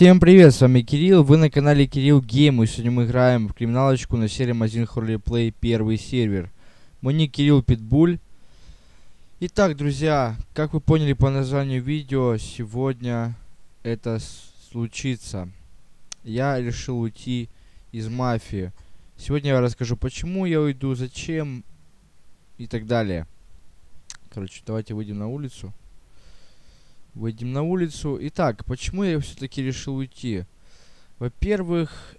Всем привет, с вами Кирилл, вы на канале Кирилл Гейм, и сегодня мы играем в криминалочку на серии Магазин Плей первый сервер. Мой ник Кирилл Питбуль. Итак, друзья, как вы поняли по названию видео, сегодня это случится. Я решил уйти из мафии. Сегодня я расскажу, почему я уйду, зачем и так далее. Короче, давайте выйдем на улицу. Выйдем на улицу. Итак, почему я все-таки решил уйти? Во-первых,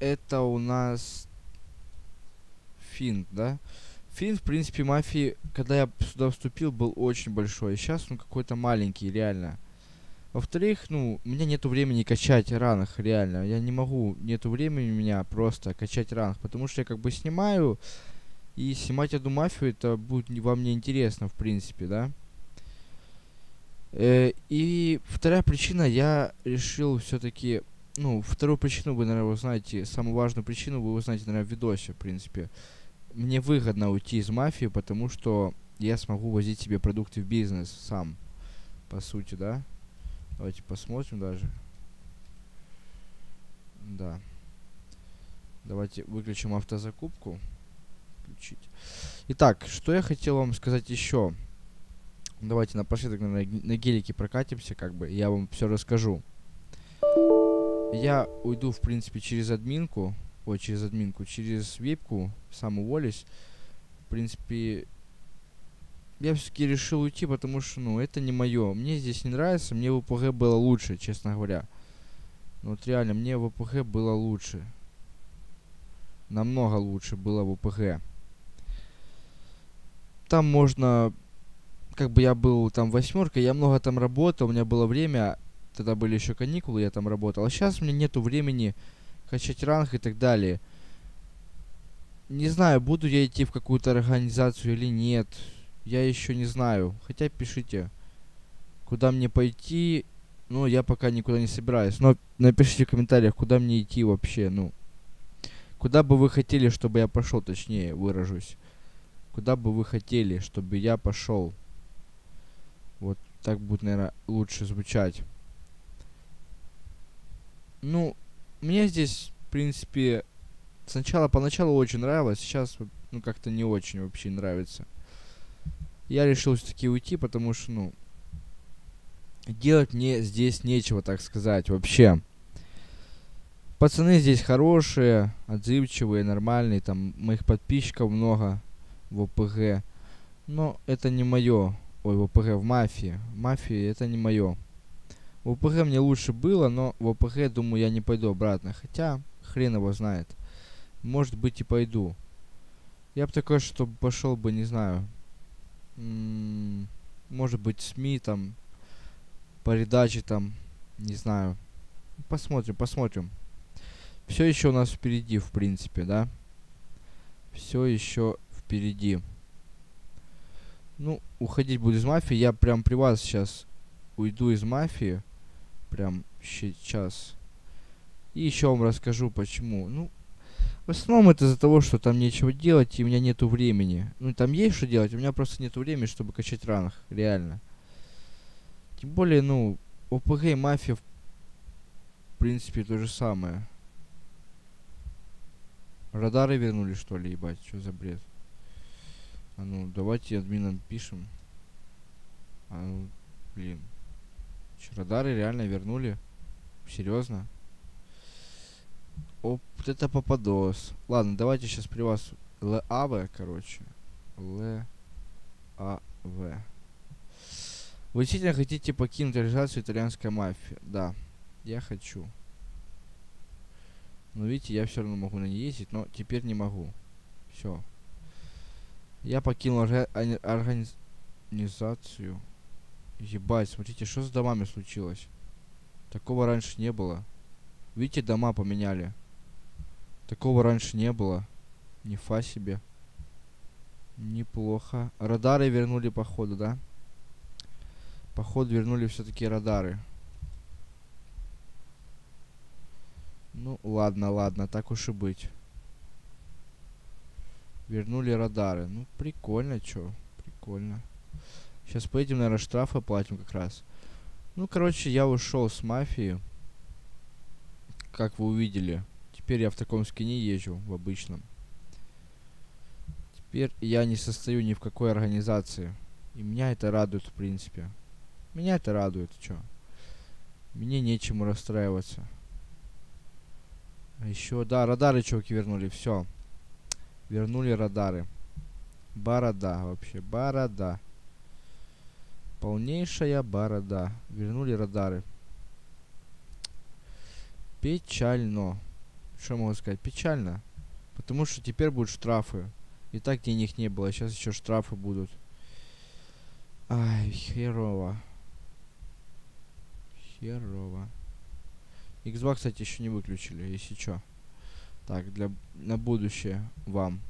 это у нас финт, да? Финт, в принципе, мафии, когда я сюда вступил, был очень большой. Сейчас он какой-то маленький, реально. Во-вторых, ну, у меня нету времени качать ранах, реально. Я не могу, нету времени у меня просто качать ранах, потому что я как бы снимаю, и снимать эту мафию, это будет вам не интересно, в принципе, да? Э, и вторая причина, я решил все-таки, ну, вторую причину вы, наверное, узнаете, самую важную причину вы узнаете, наверное, в видосе, в принципе. Мне выгодно уйти из мафии, потому что я смогу возить себе продукты в бизнес сам, по сути, да? Давайте посмотрим даже. Да. Давайте выключим автозакупку. Включить. Итак, что я хотел вам сказать еще. Давайте напоследок, наверное, на гелике прокатимся, как бы, я вам все расскажу. Я уйду, в принципе, через админку, ой, через админку, через вебку, сам уволюсь. В принципе, я все-таки решил уйти, потому что, ну, это не мое. Мне здесь не нравится, мне в ОПГ было лучше, честно говоря. Ну, вот реально, мне в ОПГ было лучше. Намного лучше было в ОПГ. Там можно как бы я был там восьмерка, я много там работал, у меня было время, тогда были еще каникулы, я там работал. А сейчас у меня нету времени качать ранг и так далее. Не знаю, буду я идти в какую-то организацию или нет. Я еще не знаю. Хотя пишите, куда мне пойти. Ну, я пока никуда не собираюсь. Но напишите в комментариях, куда мне идти вообще. Ну, куда бы вы хотели, чтобы я пошел, точнее, выражусь. Куда бы вы хотели, чтобы я пошел. Так будет, наверное, лучше звучать. Ну, мне здесь, в принципе, сначала, поначалу очень нравилось, сейчас, ну, как-то не очень вообще нравится. Я решил все-таки уйти, потому что, ну, делать мне здесь нечего, так сказать, вообще. Пацаны здесь хорошие, отзывчивые, нормальные, там, моих подписчиков много в ОПГ. Но это не мое. Ой, в ОПГ, в мафии. Мафии это не мое. В ОПГ мне лучше было, но в ОПГ, думаю, я не пойду обратно. Хотя, хрен его знает. Может быть и пойду. Я бы такой, чтобы пошел бы, не знаю. может быть, СМИ там, по редаче там, не знаю. Посмотрим, посмотрим. Все еще у нас впереди, в принципе, да? Все еще впереди. Ну, уходить буду из мафии. Я прям при вас сейчас уйду из мафии. Прям сейчас. И еще вам расскажу, почему. Ну, в основном это из-за того, что там нечего делать, и у меня нету времени. Ну, там есть что делать, у меня просто нету времени, чтобы качать ранах. Реально. Тем более, ну, ОПГ и мафия, в принципе, то же самое. Радары вернули, что ли, ебать? Что за бред? А ну, давайте админам пишем. А ну, блин. Че, радары реально вернули? Серьезно? Оп, вот это попадос. Ладно, давайте сейчас при вас ЛАВ, короче. ЛАВ. Вы действительно хотите покинуть организацию итальянская мафия? Да, я хочу. Но видите, я все равно могу на ней ездить, но теперь не могу. Все. Я покинул организацию. Ебать, смотрите, что с домами случилось. Такого раньше не было. Видите, дома поменяли. Такого раньше не было. Нифа себе. Неплохо. Радары вернули походу, да? Походу вернули все-таки радары. Ну, ладно, ладно, так уж и быть. Вернули радары. Ну, прикольно, чё. Прикольно. Сейчас поедем, наверное, штрафы платим как раз. Ну, короче, я ушел с мафии. Как вы увидели. Теперь я в таком скине езжу, в обычном. Теперь я не состою ни в какой организации. И меня это радует, в принципе. Меня это радует, чё. Мне нечему расстраиваться. А еще, да, радары, чуваки, вернули, все. Вернули радары. Борода вообще, борода. Полнейшая борода. Вернули радары. Печально. Что могу сказать? Печально. Потому что теперь будут штрафы. И так денег не было, сейчас еще штрафы будут. Ай, херово. Херово. Xbox, кстати, еще не выключили, если что. Так, для на будущее вам.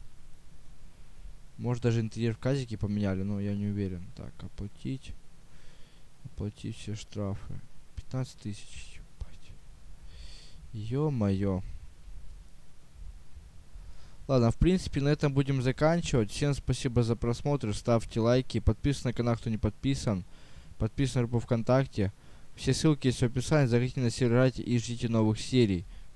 Может даже интерьер в казике поменяли, но я не уверен. Так, оплатить. Оплатить все штрафы. 15 тысяч. Ё-моё. Ладно, в принципе, на этом будем заканчивать. Всем спасибо за просмотр. Ставьте лайки. Подписывайтесь на канал, кто не подписан. Подписан на группу ВКонтакте. Все ссылки есть в описании. Заходите на сервер и ждите новых серий.